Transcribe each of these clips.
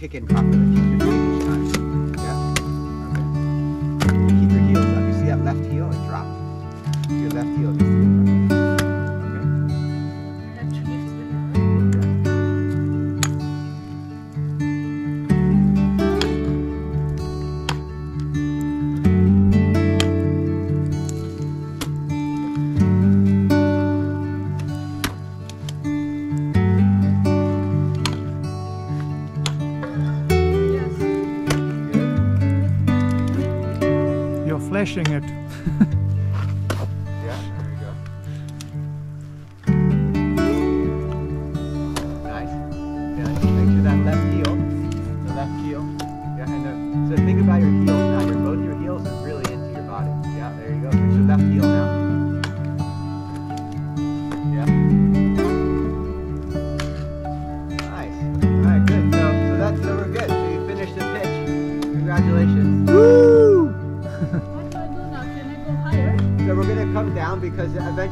When you flashing it.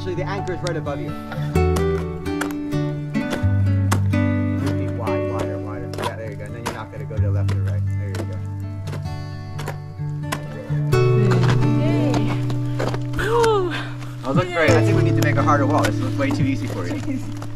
eventually the anchor is right above you. Wide, wider, wider. Yeah, there you go. And then you're not gonna go to the left or right. There you go. Yay! Whew. Look great. I think we need to make a harder wall. This looks way too easy for you.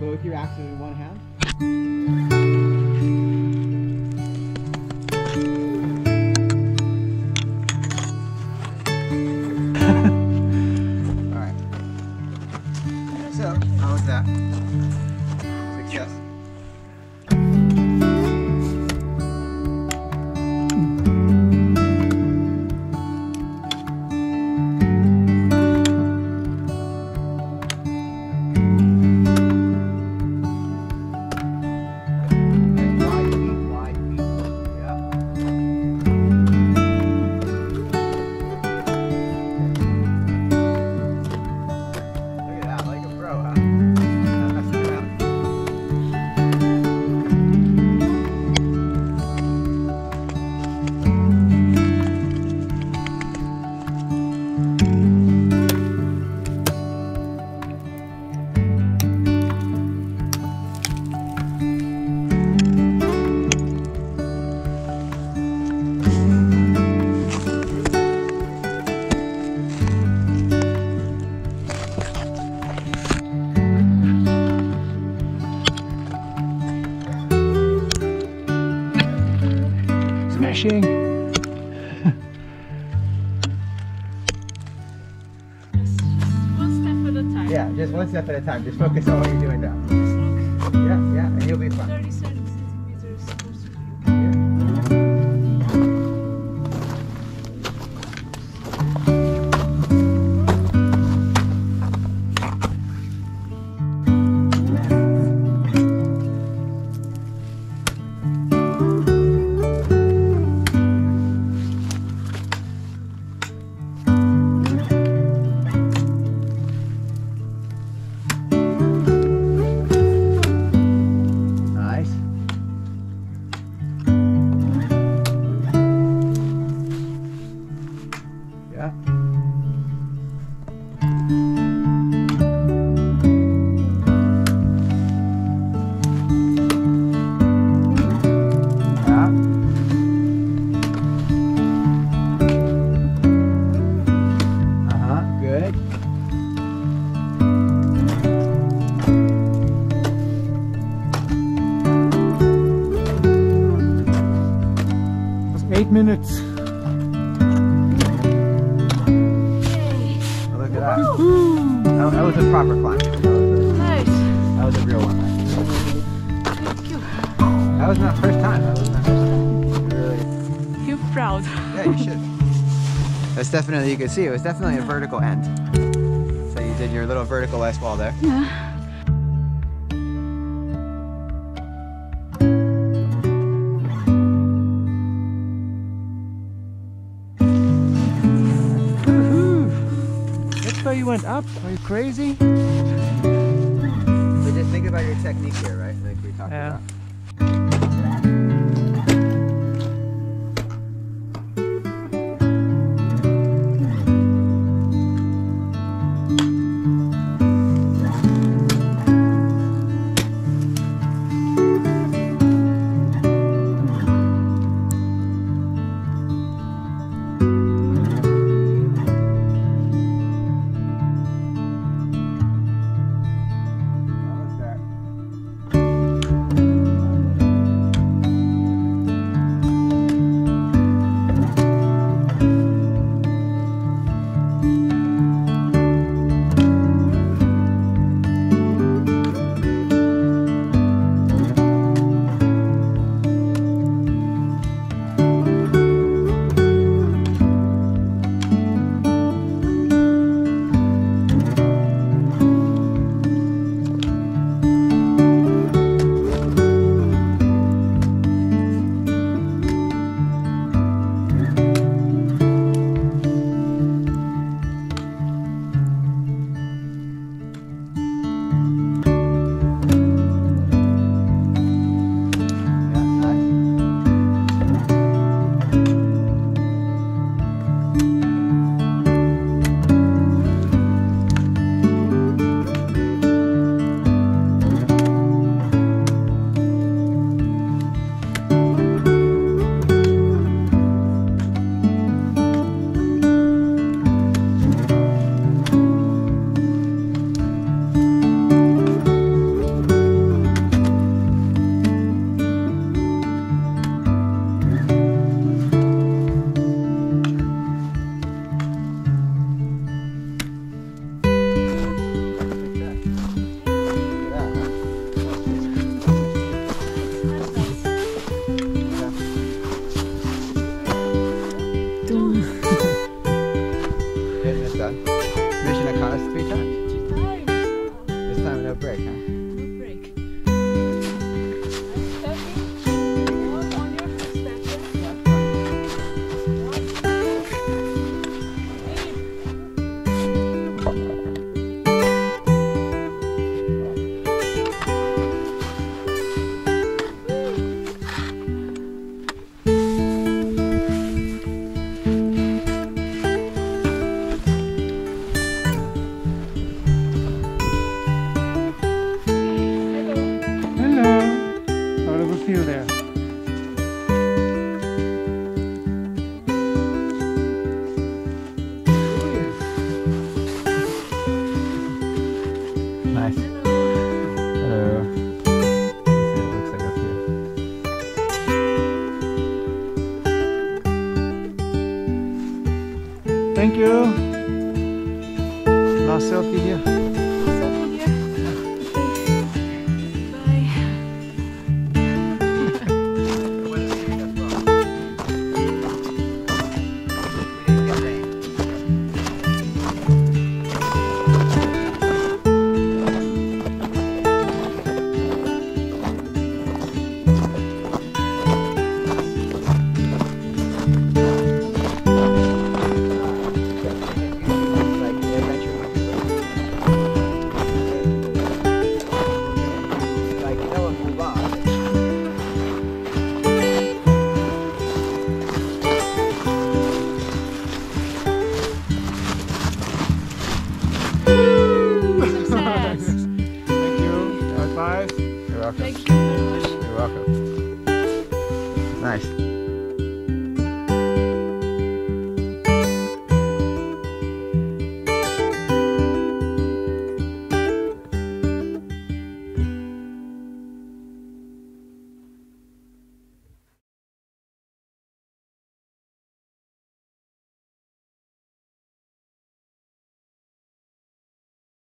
both your axes in one hand. Smashing. One step at a time. Yeah, just one step at a time. Just focus on what you're doing now. Just look. Yeah, yeah, and you'll be fine. minutes. Look at that. That was a proper climb. That was a, nice. That was a real one. Thank you. That was my first time. That was my first time. Really. Feel proud. yeah, you should. That's definitely, you can see, it was definitely a vertical end. So you did your little vertical last wall there. Yeah. already went up. Are you crazy? But just think about your technique here, right? Like we talked yeah. about. Thank you. Last selfie here.